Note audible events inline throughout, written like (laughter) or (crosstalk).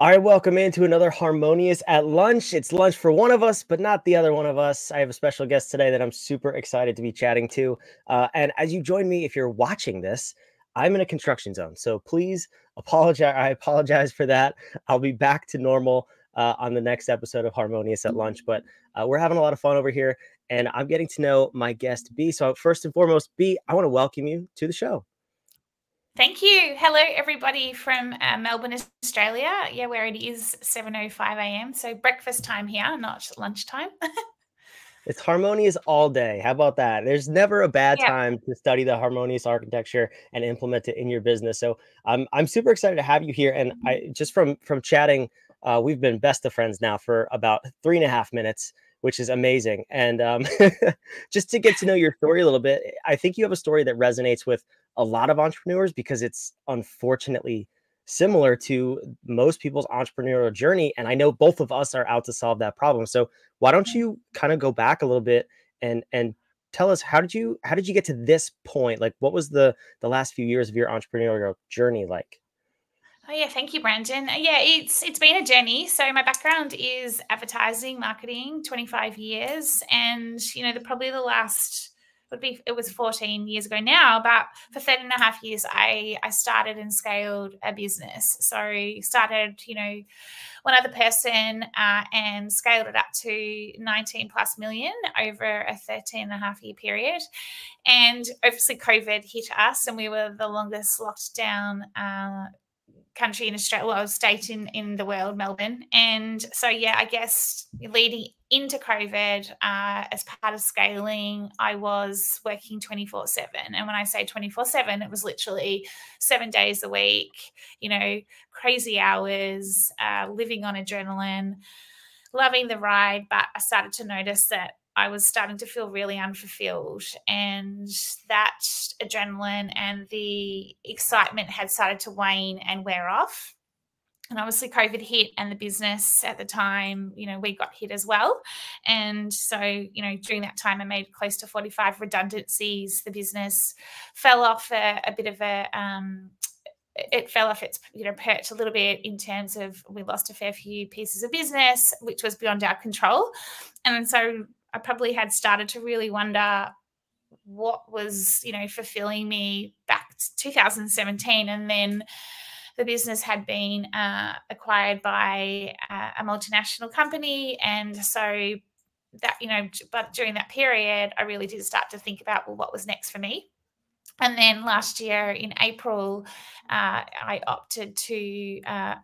All right, welcome into another Harmonious at Lunch. It's lunch for one of us, but not the other one of us. I have a special guest today that I'm super excited to be chatting to. Uh, and as you join me, if you're watching this, I'm in a construction zone. So please apologize. I apologize for that. I'll be back to normal uh, on the next episode of Harmonious at Lunch, but uh, we're having a lot of fun over here and I'm getting to know my guest, B. So, first and foremost, B, I want to welcome you to the show. Thank you. Hello, everybody from uh, Melbourne, Australia. Yeah, where it is 7.05 a.m. So breakfast time here, not lunchtime. (laughs) it's harmonious all day. How about that? There's never a bad yeah. time to study the harmonious architecture and implement it in your business. So I'm, I'm super excited to have you here. And I just from from chatting, uh, we've been best of friends now for about three and a half minutes which is amazing. And um, (laughs) just to get to know your story a little bit, I think you have a story that resonates with a lot of entrepreneurs because it's unfortunately similar to most people's entrepreneurial journey. And I know both of us are out to solve that problem. So why don't you kind of go back a little bit and and tell us how did you how did you get to this point? Like what was the the last few years of your entrepreneurial journey like? Oh yeah, thank you, Brandon. Uh, yeah, it's it's been a journey. So my background is advertising, marketing, 25 years, and you know, the probably the last would be it was 14 years ago now but for 13 and a half years i i started and scaled a business. So started you know one other person uh, and scaled it up to 19 plus million over a 13 and a half year period. And obviously covid hit us and we were the longest locked down uh, country in Australia, well, state in in the world, Melbourne. And so, yeah, I guess leading into COVID, uh, as part of scaling, I was working 24 7. And when I say 24 7, it was literally seven days a week, you know, crazy hours, uh, living on adrenaline, loving the ride. But I started to notice that I was starting to feel really unfulfilled, and that adrenaline and the excitement had started to wane and wear off. And obviously, COVID hit, and the business at the time, you know, we got hit as well. And so, you know, during that time, I made close to 45 redundancies. The business fell off a, a bit of a, um, it fell off its you know perch a little bit in terms of we lost a fair few pieces of business which was beyond our control and so I probably had started to really wonder what was, you know, fulfilling me back to 2017. And then the business had been uh, acquired by uh, a multinational company. And so that, you know, but during that period, I really did start to think about, well, what was next for me? And then last year in April, uh, I opted to uh,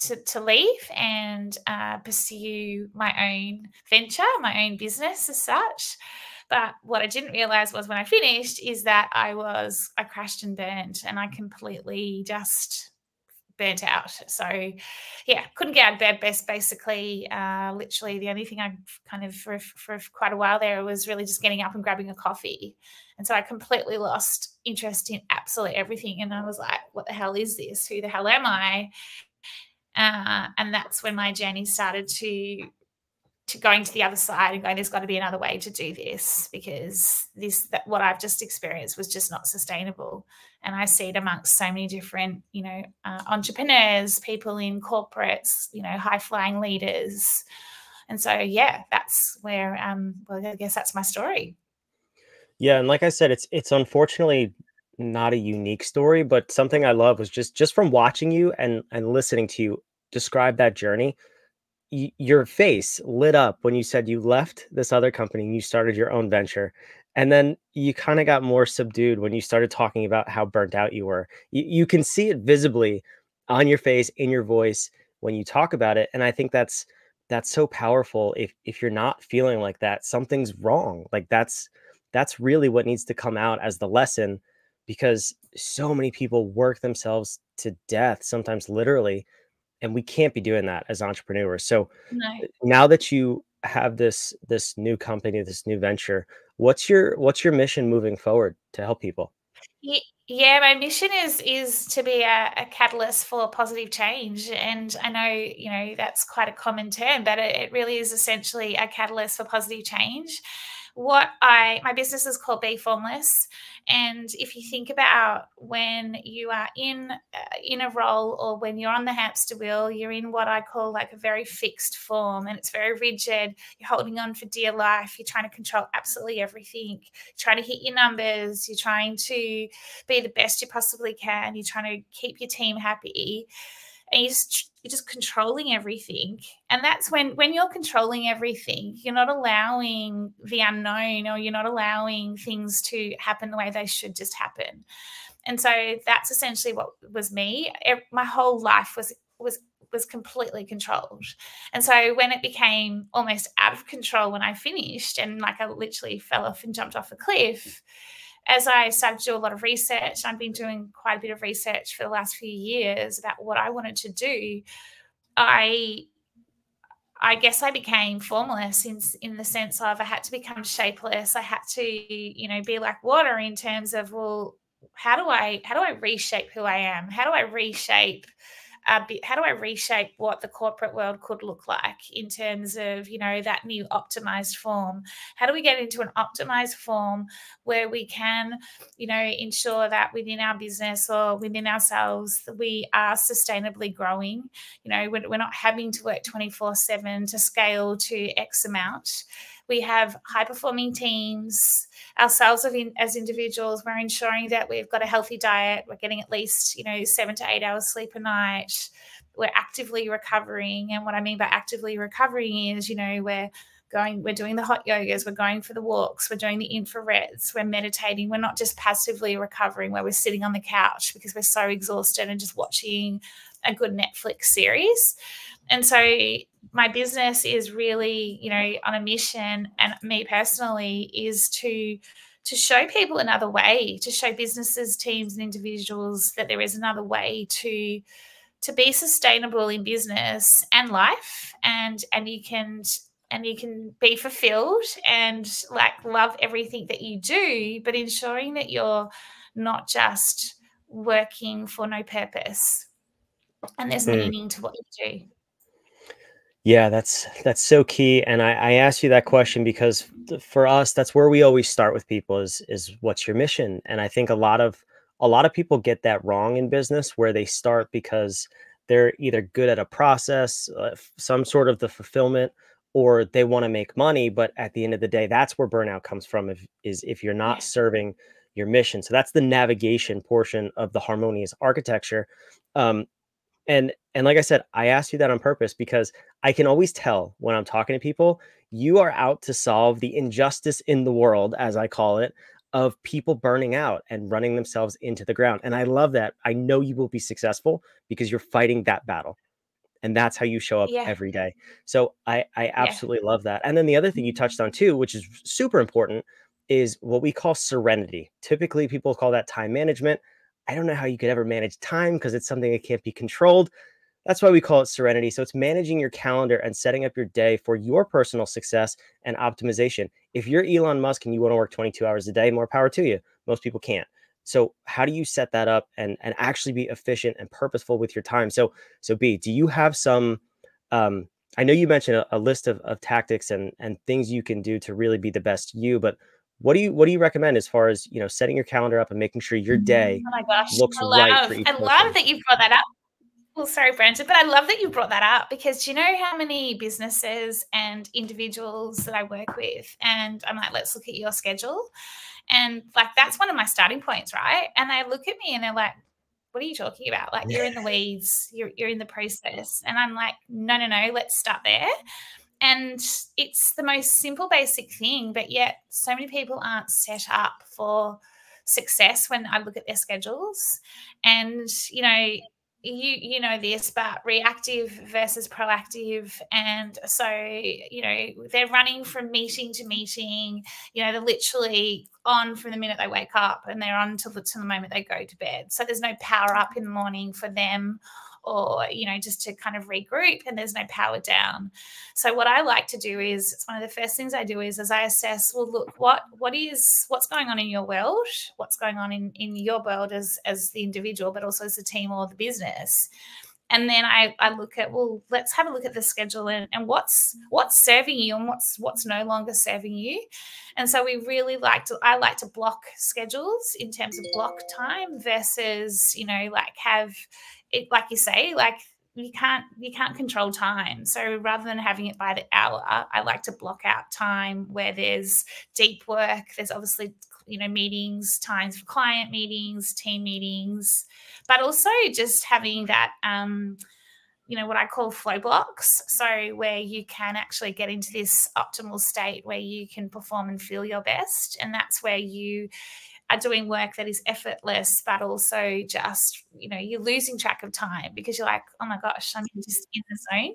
to, to leave and uh, pursue my own venture, my own business as such. But what I didn't realize was when I finished is that I was, I crashed and burned and I completely just burnt out. So, yeah, couldn't get out of bed. Best basically, uh, literally, the only thing I kind of for, for quite a while there was really just getting up and grabbing a coffee. And so I completely lost interest in absolutely everything. And I was like, what the hell is this? Who the hell am I? Uh, and that's when my journey started to to going to the other side and going there's got to be another way to do this because this that what i've just experienced was just not sustainable. And i see it amongst so many different you know uh, entrepreneurs people in corporates you know high flying leaders. And so yeah that's where um well i guess that's my story. Yeah and like i said it's it's unfortunately not a unique story, but something I love was just just from watching you and and listening to you describe that journey. Y- your face lit up when you said you left this other company and you started your own venture. And then you kind of got more subdued when you started talking about how burnt out you were. You, you can see it visibly on your face, in your voice when you talk about it. And I think that's that's so powerful. If if you're not feeling like that, something's wrong. Like that's that's really what needs to come out as the lesson because so many people work themselves to death, sometimes literally, and we can't be doing that as entrepreneurs. So no. Eh, now that you have this this new company, this new venture, what's your what's your mission moving forward to help people? Yeah, my mission is is to be a, a, catalyst for positive change, and I know you know that's quite a common term, but it, it really is essentially a catalyst for positive change what I my business is called Be Formless, and if you think about when you are in uh, in a role or when you're on the hamster wheel, you're in what I call like a very fixed form, and it's very rigid. You're holding on for dear life. You're trying to control absolutely everything. You're trying to hit your numbers. You're trying to be the best you possibly can. You're trying to keep your team happy and you're just, you're just controlling everything. And that's when when you're controlling everything you're not allowing the unknown or you're not allowing things to happen the way they should just happen. And so that's essentially what was me. My whole life was was was completely controlled. And so when it became almost out of control when I finished and like I literally fell off and jumped off a cliff, as I started to do a lot of research, I've been doing quite a bit of research for the last few years about what I wanted to do. I I guess I became formless in in the sense of I had to become shapeless. I had to, you know, be like water in terms of well, how do I how do I reshape who I am? How do I reshape how do I reshape what the corporate world could look like in terms of you know that new optimized form? How do we get into an optimized form where we can you know ensure that within our business or within ourselves we are sustainably growing? You know we're, we're not having to work twenty four seven to scale to X amount. We have high performing teams ourselves as individuals. We're ensuring that we've got a healthy diet. We're getting at least, you know, seven to eight hours sleep a night. We're actively recovering. And what I mean by actively recovering is, you know, we're going, we're doing the hot yogas, we're going for the walks, we're doing the infrareds, we're meditating. We're not just passively recovering where we're sitting on the couch because we're so exhausted and just watching a good Netflix series. And so my business is really, you know, on a mission, and me personally is to to show people another way, to show businesses, teams, and individuals that there is another way to to be sustainable in business and life, and and you can and you can be fulfilled and like love everything that you do, but ensuring that you're not just working for no purpose and there's mm. meaning to what you do. Yeah, that's that's so key. And I, I asked you that question because for us, that's where we always start with people is is what's your mission? And I think a lot of a lot of people get that wrong in business where they start because they're either good at a process, uh, some sort of the fulfillment, or they want to make money. But at the end of the day, that's where burnout comes from. If is if you're not serving your mission, so that's the navigation portion of the harmonious architecture. Um, and and like i said i asked you that on purpose because i can always tell when i'm talking to people you are out to solve the injustice in the world as i call it of people burning out and running themselves into the ground and i love that i know you will be successful because you're fighting that battle and that's how you show up yeah. every day so i i absolutely yeah. love that and then the other thing you mm-hmm. touched on too which is super important is what we call serenity typically people call that time management I don't know how you could ever manage time because it's something that can't be controlled. That's why we call it serenity. So it's managing your calendar and setting up your day for your personal success and optimization. If you're Elon Musk and you want to work 22 hours a day, more power to you. Most people can't. So how do you set that up and and actually be efficient and purposeful with your time? So so B, do you have some um I know you mentioned a, a list of, of tactics and and things you can do to really be the best you, but what do you what do you recommend as far as you know setting your calendar up and making sure your day oh my gosh looks I love, right for each I person? love that you brought that up. Well, sorry, Brandon, but I love that you brought that up because do you know how many businesses and individuals that I work with, and I'm like, let's look at your schedule, and like that's one of my starting points, right? And they look at me and they're like, what are you talking about? Like you're in the weeds, you're you're in the process, and I'm like, no, no, no, let's start there and it's the most simple, basic thing, but yet so many people aren't set up for success when I look at their schedules. And, you know, you you know this but reactive versus proactive. And so you know they're running from meeting to meeting. You know they're literally on from the minute they wake up and they're on till the, till the moment they go to bed. So there's no power up in the morning for them or you know just to kind of regroup and there's no power down. So what i like to do is it's one of the first things i do is as i assess well look what what is what's going on in your world what's going on in in your world as as the individual but also as the team or the business. And then I, I look at well let's have a look at the schedule and, and what's what's serving you and what's what's no longer serving you. And so we really like to i like to block schedules in terms of block time versus you know like have it like you say like you can't you can't control time. So rather than having it by the hour i like to block out time where there's deep work. There's obviously you know meetings times for client meetings team meetings but also just having that um you know what i call flow blocks. So where you can actually get into this optimal state where you can perform and feel your best. And that's where you are doing work that is effortless, but also just, you know, you're losing track of time because you're like, oh my gosh, I'm just in the zone.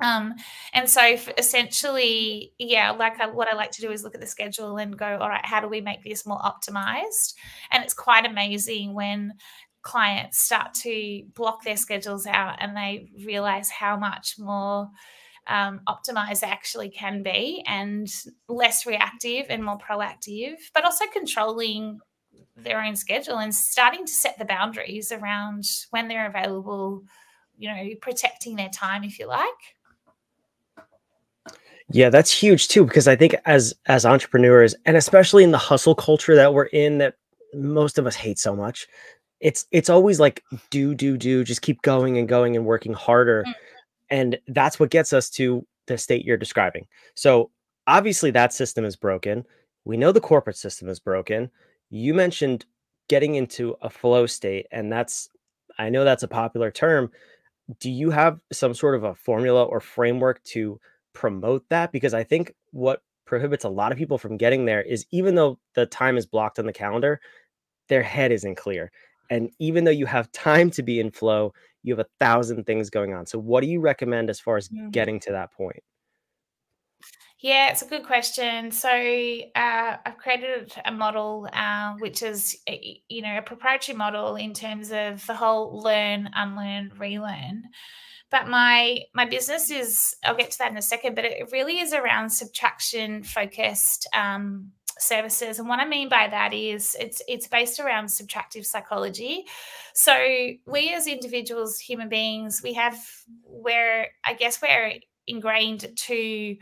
Um, and so essentially, yeah, like I, what I like to do is look at the schedule and go, all right, how do we make this more optimized? And it's quite amazing when clients start to block their schedules out and they realize how much more um, optimized actually can be and less reactive and more proactive, but also controlling their own schedule and starting to set the boundaries around when they're available, you know, protecting their time, if you like. Yeah, that's huge too because I think as as entrepreneurs and especially in the hustle culture that we're in that most of us hate so much, it's it's always like do do do just keep going and going and working harder. Mm. And that's what gets us to the state you're describing. So obviously that system is broken. We know the corporate system is broken. You mentioned getting into a flow state, and that's, I know that's a popular term. Do you have some sort of a formula or framework to promote that? Because I think what prohibits a lot of people from getting there is even though the time is blocked on the calendar, their head isn't clear. And even though you have (laughs) time to be in flow, you have a thousand things going on. So, what do you recommend as far as mm-hmm. getting to that point? Yeah, it's a good question. So uh, I've created a model uh, which is, you know, a proprietary model in terms of the whole learn, unlearn, relearn. But my my business is, I'll get to that in a second, but it really is around subtraction focused um, services. And what i mean by that is it's it's based around subtractive psychology. So we as individuals human beings we have we're i guess we're ingrained to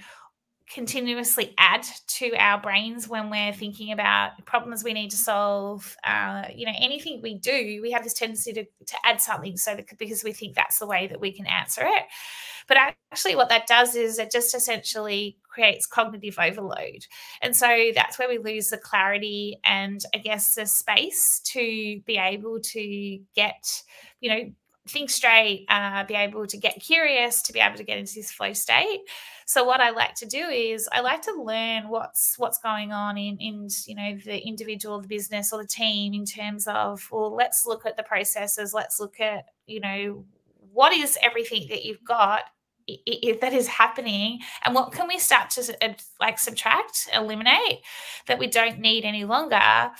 continuously add to our brains when we're thinking about problems we need to solve. Uh, you know, anything we do, we have this tendency to, to add something so that because we think that's the way that we can answer it. But actually, what that does is it just essentially creates cognitive overload. And so that's where we lose the clarity and I guess the space to be able to get, you know, think straight, uh, be able to get curious, to be able to get into this flow state. So what I like to do is I like to learn what's what's going on in in you know the individual, the business, or the team in terms of well, let's look at the processes, let's look at you know what is everything that you've got that is happening and what can we start to like subtract eliminate that we don't need any longer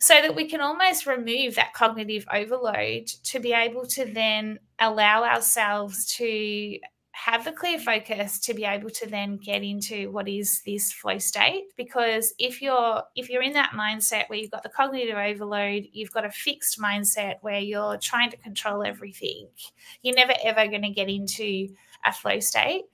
so that we can almost remove that cognitive overload to be able to then allow ourselves to have the clear focus to be able to then get into what is this flow state. Because if you're if you're in that mindset where you've got the cognitive overload you've got a fixed mindset where you're trying to control everything you're never ever going to get into a flow state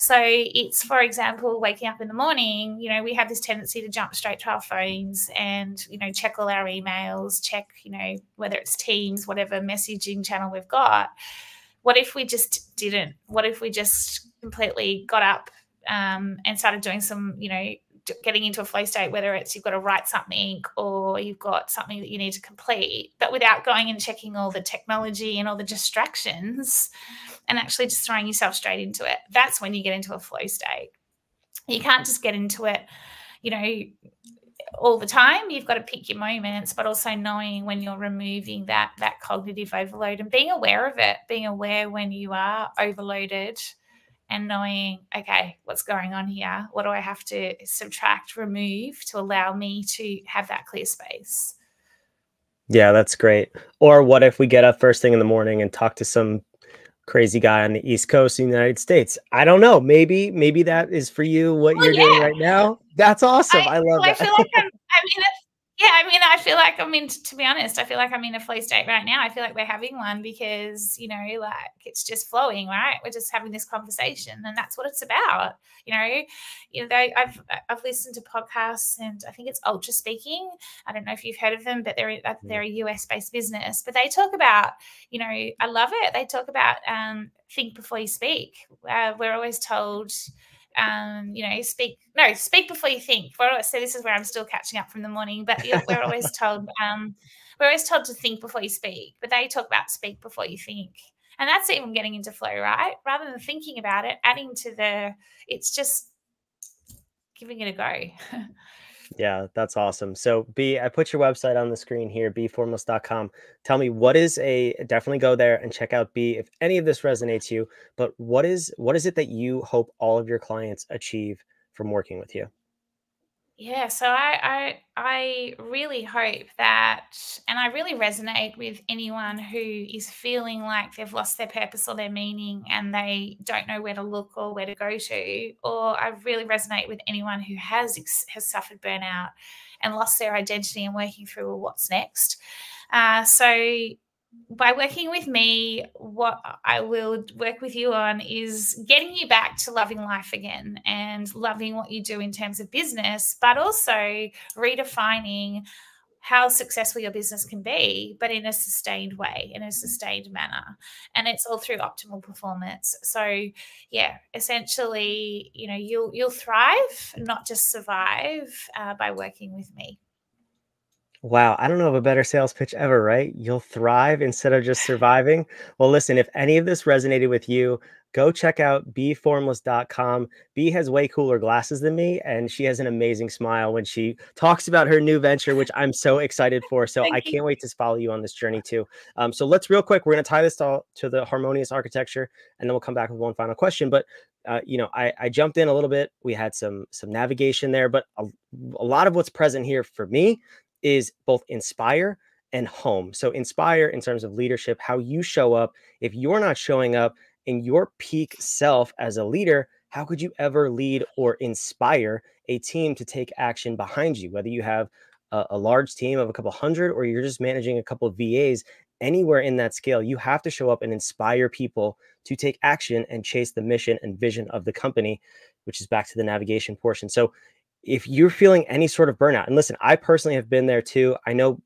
so it's, for example, waking up in the morning, you know, we have this tendency to jump straight to our phones and, you know, check all our emails, check, you know, whether it's Teams, whatever messaging channel we've got. What if we just didn't? What if we just completely got up um, and started doing some, you know, getting into a flow state, whether it's you've got to write something or you've got something that you need to complete, but without going and checking all the technology and all the distractions and actually just throwing yourself straight into it. That's when you get into a flow state. You can't just get into it, you know, all the time. You've got to pick your moments, but also knowing when you're removing that that cognitive overload and being aware of it, being aware when you are overloaded and knowing, okay, what's going on here? What do I have to subtract, remove to allow me to have that clear space? Yeah, that's great. Or what if we get up first thing in the morning and talk to some crazy guy on the East Coast of the United States? I don't know. Maybe, maybe that is for you what well, you're yeah. doing right now. That's awesome. I, I love well, that. I feel like I'm, I mean, Yeah, I mean, I feel like I mean, to be honest, I feel like I'm in a flow state right now. I feel like we're having one because you know, like it's just flowing, right? We're just having this conversation, and that's what it's about. You know, you know, they, I've I've listened to podcasts, and I think it's Ultraspeaking. I don't know if you've heard of them, but they're uh, mm. they're a US based business, but they talk about, you know, I love it. They talk about um, think before you speak. Uh, we're always told um, you know, speak no, speak before you think. We're, so this is where I'm still catching up from the morning, but we're always (laughs) told um, we're always told to think before you speak, but they talk about speak before you think. And that's even getting into flow, right? Rather than thinking about it, adding to the it's just giving it a go. (laughs) Yeah, that's awesome. So B, I put your website on the screen here, beformless.com. Tell me what is a definitely go there and check out B if any of this resonates you, but what is what is it that you hope all of your clients achieve from working with you? Yeah, so I, I I really hope that, and I really resonate with anyone who is feeling like they've lost their purpose or their meaning and they don't know where to look or where to go to. Or I really resonate with anyone who has has suffered burnout and lost their identity and working through well, what's next. Uh, so by working with me, what I will work with you on is getting you back to loving life again and loving what you do in terms of business, but also redefining how successful your business can be, but in a sustained way, in a sustained manner. And it's all through optimal performance. So yeah, essentially, you know, you'll you'll thrive, not just survive, uh, by working with me. Wow, I don't know of a better sales pitch ever, right? You'll thrive instead of just surviving. Well, listen, if any of this resonated with you, go check out beformless.com. B has way cooler glasses than me, and she has an amazing smile when she talks about her new venture, which I'm so excited for. So I can't wait to follow you on this journey too. Um, so let's real quick, we're going to tie this all to the harmonious architecture, and then we'll come back with one final question. But uh, you know, I, I jumped in a little bit. We had some some navigation there, but a, a lot of what's present here for me is both inspire and home. So, inspire in terms of leadership, how you show up. If you're not showing up in your peak self as a leader, how could you ever lead or inspire a team to take action behind you? Whether you have a, a large team of a couple hundred or you're just managing a couple of VAs, anywhere in that scale, you have to show up and inspire people to take action and chase the mission and vision of the company, which is back to the navigation portion. So, if you're feeling any sort of burnout, and listen, I personally have been there too. I know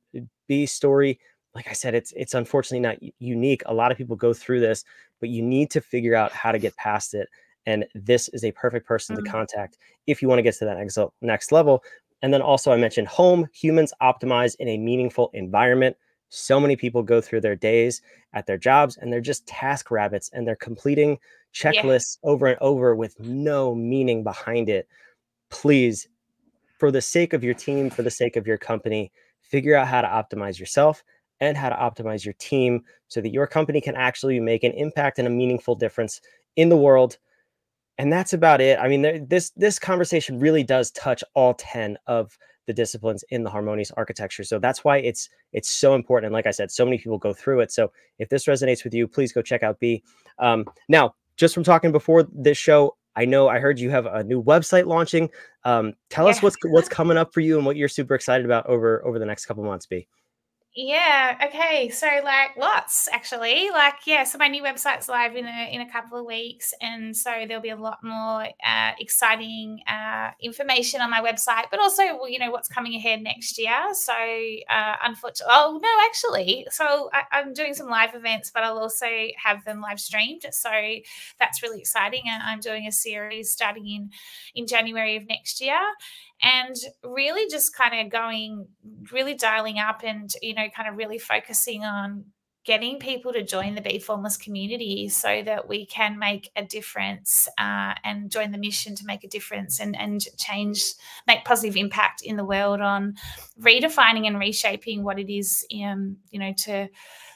B's story, like I said, it's it's unfortunately not unique. A lot of people go through this, but you need to figure out how to get past it. And this is a perfect person mm-hmm. to contact if you want to get to that next, next level. And then also, I mentioned home, humans optimize in a meaningful environment. So many people go through their days at their jobs and they're just task rabbits and they're completing checklists yeah. over and over with no meaning behind it please, for the sake of your team, for the sake of your company, figure out how to optimize yourself and how to optimize your team so that your company can actually make an impact and a meaningful difference in the world. And that's about it. I mean, this this conversation really does touch all 10 of the disciplines in the harmonious architecture. So that's why it's it's so important. And like I said, so many people go through it. So if this resonates with you, please go check out B. Um, now, just from talking before this show, I know I heard you have a new website launching. Um, tell yeah. us what's what's coming up for you and what you're super excited about over over the next couple months. B. Yeah. Okay. So like lots actually. Like yeah. So my new website's live in a in a couple of weeks, and so there'll be a lot more uh, exciting uh, information on my website, but also you know what's coming ahead next year. So uh, unfortunately, oh no, actually, so I, am doing some live events, but I'll also have them live streamed. So that's really exciting. And I'm doing a series starting in in January of next year, and really just kind of going really dialing up and you know kind of really focusing on getting people to join the Be Formless community so that we can make a difference uh, and join the mission to make a difference and, and change, make positive impact in the world on redefining and reshaping what it is, um, you know, to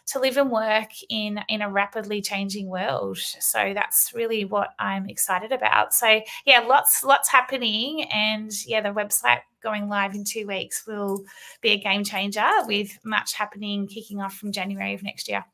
to live and work in in a rapidly changing world. So that's really what I'm excited about. So yeah, lots lots happening, and yeah, the website going live in two weeks will be a game changer with much happening kicking off from January of next year.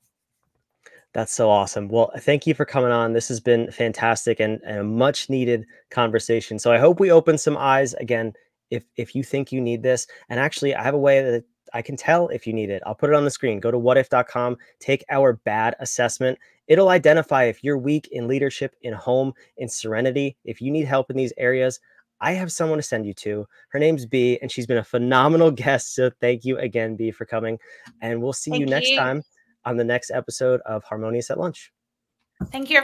That's so awesome. Well, thank you for coming on. This has been fantastic and, and a much needed conversation. So I hope we open some eyes again if if you think you need this and actually i have a way that i can tell if you need it i'll put it on the screen go to whadif.com take our bad assessment it'll identify if you're weak in leadership in home in serenity if you need help in these areas I have someone to send you to. Her name's B, and she's been a phenomenal (laughs) guest. So thank you again, B, for coming. And we'll see thank you next you. time on the next episode of Harmonious at Lunch. Thank you.